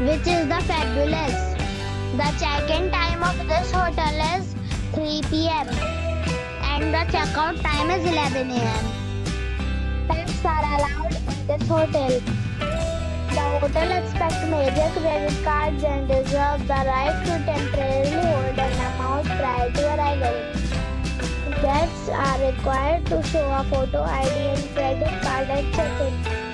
which is the fabulous. The check-in time of this hotel is 3 p.m. and the checkout time is 11 a.m. Pets are allowed in this hotel. The hotel expects major credit cards and reserves the right to temporarily hold an amount prior to arrival. Guests are required to show a photo ID and credit card at check-in.